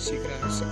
Sigrasa.